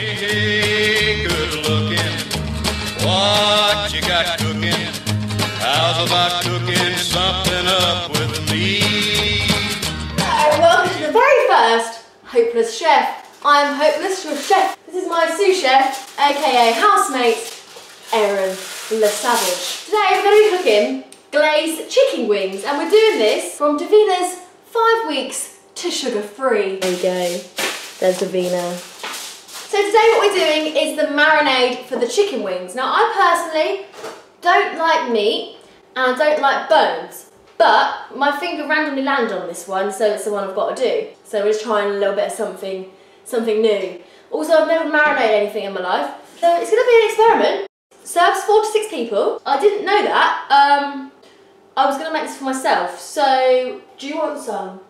Hey, hey, good looking. What you got cooking? How's about cooking something up with me? Hello, welcome to the very first Hopeless Chef. I'm Hopeless your Chef. This is my sous chef, aka housemate, Erin Le Savage. Today we're going to be cooking glazed chicken wings and we're doing this from Davina's five weeks to sugar free. There you go. There's Davina. So today what we're doing is the marinade for the chicken wings. Now I personally don't like meat and I don't like bones, but my finger randomly landed on this one, so it's the one I've got to do. So we're just trying a little bit of something, something new. Also, I've never marinated anything in my life, so it's going to be an experiment. Serves four to six people. I didn't know that. Um, I was going to make this for myself, so do you want some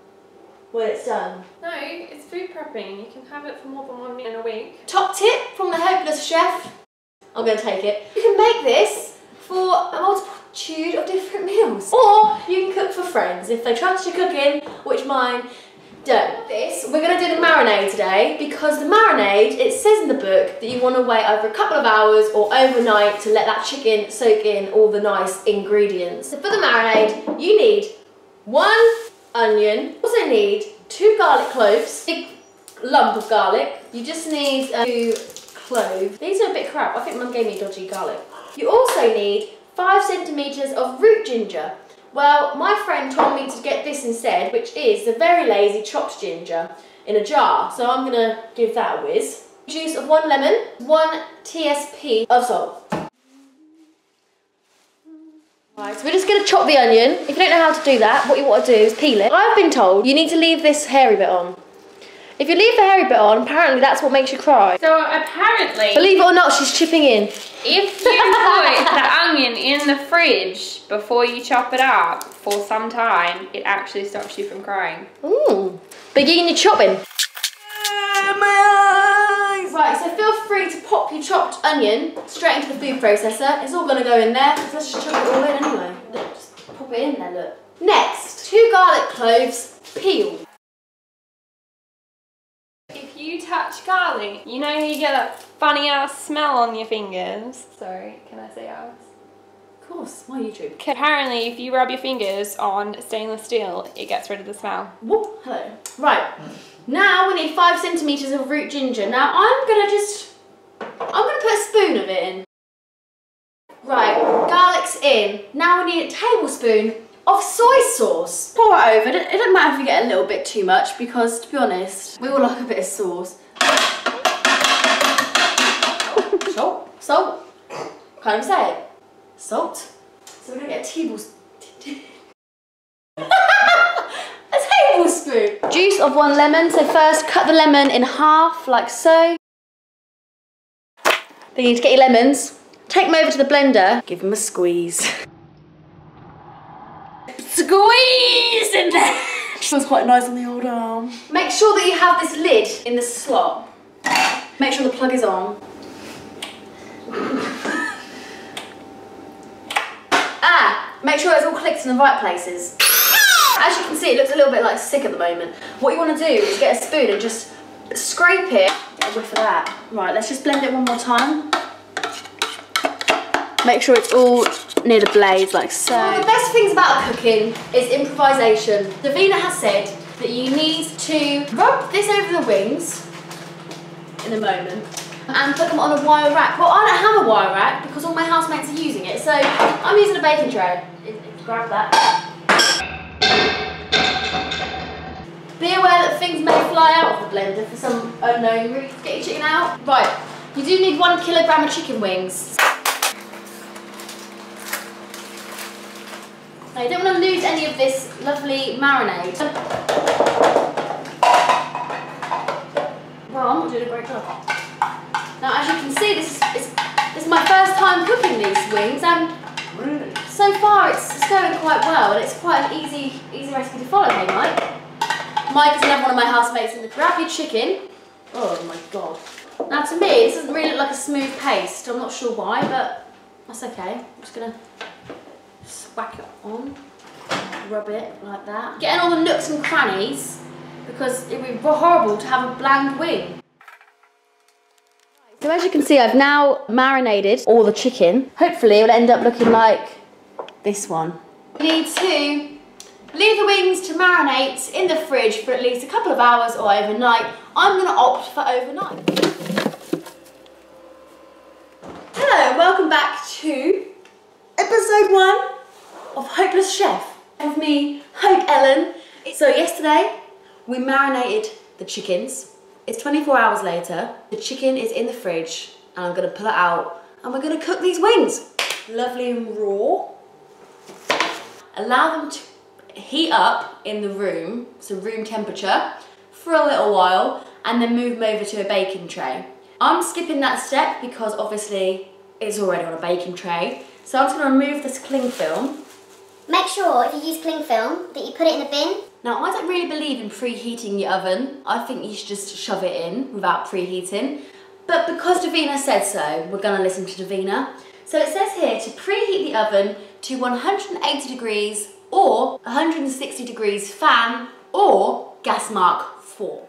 when it's done? No, it's food prepping. You can have it for more than one meal in a week. Top tip from the Hopeless Chef. I'm going to take it. You can make this for a multitude of different meals. Or you can cook for friends if they trust your cooking, which mine don't. This, we're going to do the marinade today because the marinade, it says in the book that you want to wait over a couple of hours or overnight to let that chicken soak in all the nice ingredients. So for the marinade, you need one onion, also need two garlic cloves, big lump of garlic. You just need uh, two cloves. These are a bit crap. I think mum gave me dodgy garlic. You also need five centimetres of root ginger. Well, my friend told me to get this instead, which is the very lazy chopped ginger in a jar. So I'm gonna give that a whiz. Juice of one lemon, one TSP of salt. Right, so we're just going to chop the onion. If you don't know how to do that, what you want to do is peel it. I've been told you need to leave this hairy bit on. If you leave the hairy bit on, apparently that's what makes you cry. So apparently, Believe it or not, she's chipping in. if you put the onion in the fridge before you chop it up for some time, it actually stops you from crying. Ooh. Begin your chopping. Right, so feel free to pop your chopped onion straight into the food processor. It's all going to go in there. Let's just chop it all in anyway. Look, just pop it in there, look. Next, two garlic cloves, peeled. If you touch garlic, you know you get that funny ass smell on your fingers. Sorry, can I say ass? Of course, my YouTube. Apparently, if you rub your fingers on stainless steel, it gets rid of the smell. Whoop, hello. Right, need five centimetres of root ginger. Now I'm going to just, I'm going to put a spoon of it in. Right, garlic's in. Now we need a tablespoon of soy sauce. Pour it over. It doesn't matter if you get a little bit too much because, to be honest, we all like a bit of sauce. Salt. Salt. Can't even say it. Salt. So we're going to get a tablespoon. a tablespoon. Juice of one lemon. So first cut the lemon in half like so. Then you need to get your lemons. Take them over to the blender. Give them a squeeze. Squeeze in there. Feels quite nice on the old arm. Make sure that you have this lid in the slot. Make sure the plug is on. ah, make sure it's all clicked in the right places. As you can see, it looks a little bit like sick at the moment. What you want to do is get a spoon and just scrape it. Get a whiff of that. Right, let's just blend it one more time. Make sure it's all near the blades like so. One of the best things about cooking is improvisation. Davina has said that you need to rub this over the wings in a moment and put them on a wire rack. Well, I don't have a wire rack because all my housemates are using it, so I'm using a baking tray. Grab that. Be aware that things may fly out of the blender for some unknown reason. Get your chicken out. Right, you do need one kilogram of chicken wings. Now you don't want to lose any of this lovely marinade. Well, I'm not doing a great job. Now as you can see, this is, is, this is my first time cooking these wings and so far it's, it's going quite well and it's quite an easy, easy recipe to follow, hey Mike? Mike is another one of my housemates in the grab your chicken. Oh my god. Now to me, this doesn't really look like a smooth paste. I'm not sure why, but that's okay. I'm just gonna swack it on, rub it like that. Getting all the nooks and crannies because it would be horrible to have a bland wing. So as you can see, I've now marinated all the chicken. Hopefully it'll end up looking like this one. We need to leave the wings to marinate in the fridge for at least a couple of hours or overnight. I'm gonna opt for overnight. Hello, welcome back to episode one of Hopeless Chef. With me, Hope Ellen. So yesterday, we marinated the chickens. It's 24 hours later. The chicken is in the fridge and I'm gonna pull it out and we're gonna cook these wings. Lovely and raw. Allow them to heat up in the room, so room temperature, for a little while and then move them over to a baking tray. I'm skipping that step because obviously it's already on a baking tray. So I'm just gonna remove this cling film. Make sure if you use cling film that you put it in a bin. Now I don't really believe in preheating your oven. I think you should just shove it in without preheating. But because Davina said so, we're gonna listen to Davina. So it says here to preheat the oven to 180 degrees or 160 degrees fan or gas mark 4.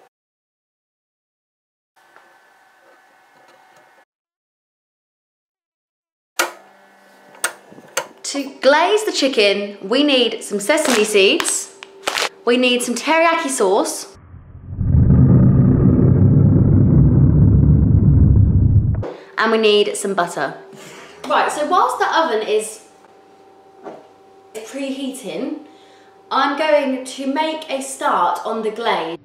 To glaze the chicken, we need some sesame seeds, we need some teriyaki sauce, and we need some butter. Right, so whilst the oven is preheating, I'm going to make a start on the glaze.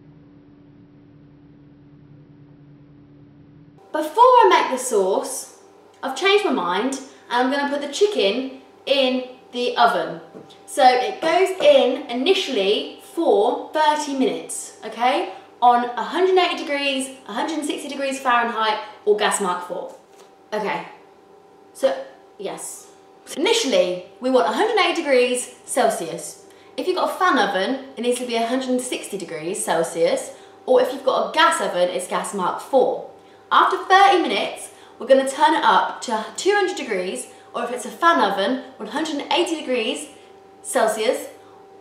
Before I make the sauce, I've changed my mind and I'm going to put the chicken in the oven. So it goes in initially for 30 minutes, okay? On 180 degrees, 160 degrees Fahrenheit or gas mark 4. Okay, so yes. Initially, we want 180 degrees Celsius. If you've got a fan oven, it needs to be 160 degrees Celsius, or if you've got a gas oven, it's gas mark 4. After 30 minutes, we're going to turn it up to 200 degrees, or if it's a fan oven, 180 degrees Celsius,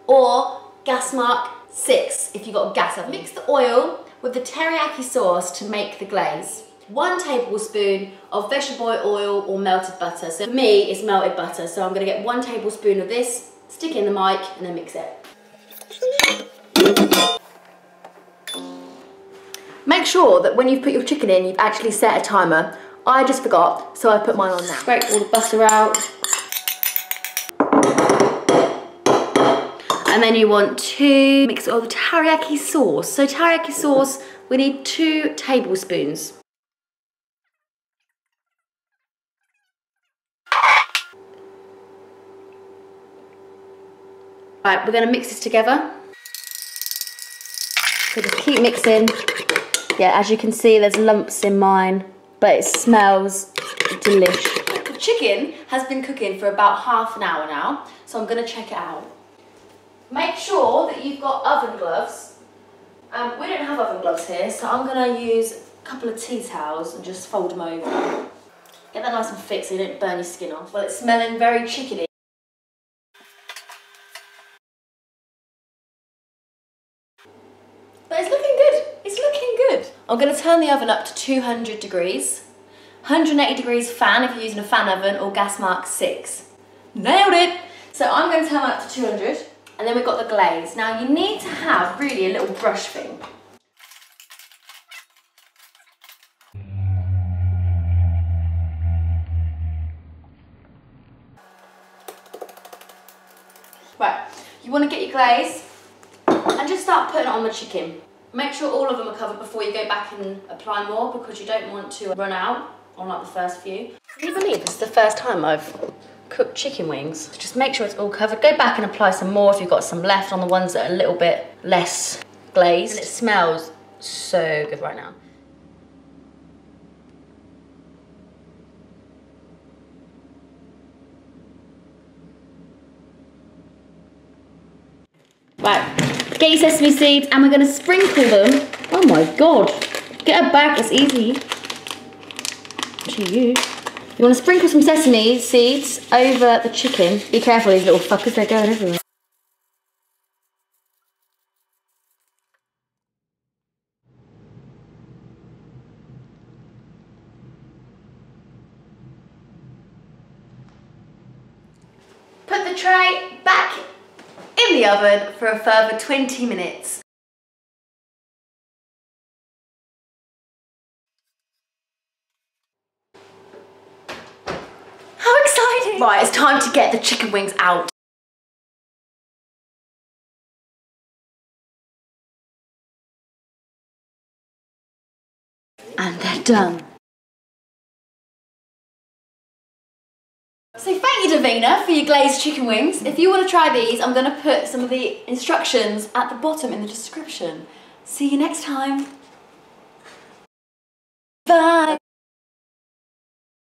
or gas mark 6 if you've got a gas oven. Mix the oil with the teriyaki sauce to make the glaze one tablespoon of vegetable oil or melted butter. So for me, it's melted butter. So I'm gonna get one tablespoon of this, stick it in the mic, and then mix it. Make sure that when you've put your chicken in, you've actually set a timer. I just forgot, so I put mine on now. Scrape all the butter out. And then you want to mix it the teriyaki sauce. So teriyaki sauce, we need two tablespoons. Right, we're gonna mix this together. So just keep mixing. Yeah, as you can see, there's lumps in mine, but it smells delish. The chicken has been cooking for about half an hour now, so I'm gonna check it out. Make sure that you've got oven gloves. Um, we don't have oven gloves here, so I'm gonna use a couple of tea towels and just fold them over. Get that nice and thick so you don't burn your skin off. Well, it's smelling very chickeny. But it's looking good. It's looking good. I'm going to turn the oven up to 200 degrees. 180 degrees fan if you're using a fan oven or gas mark 6. Nailed it! So I'm going to turn that up to 200 and then we've got the glaze. Now you need to have really a little brush thing. Right, you want to get your glaze and just start putting it on the chicken. Make sure all of them are covered before you go back and apply more because you don't want to run out on like the first few. Can you believe this is the first time I've cooked chicken wings? Just make sure it's all covered. Go back and apply some more if you've got some left on the ones that are a little bit less glazed. And it smells so good right now. Right, sesame seeds and we're gonna sprinkle them. Oh my God, get a bag, it's easy. To you. You wanna sprinkle some sesame seeds over the chicken. Be careful these little fuckers, they're going everywhere. tray back in the oven for a further 20 minutes. How exciting! Right, it's time to get the chicken wings out. And they're done. For your glazed chicken wings. If you want to try these, I'm going to put some of the instructions at the bottom in the description. See you next time. Bye.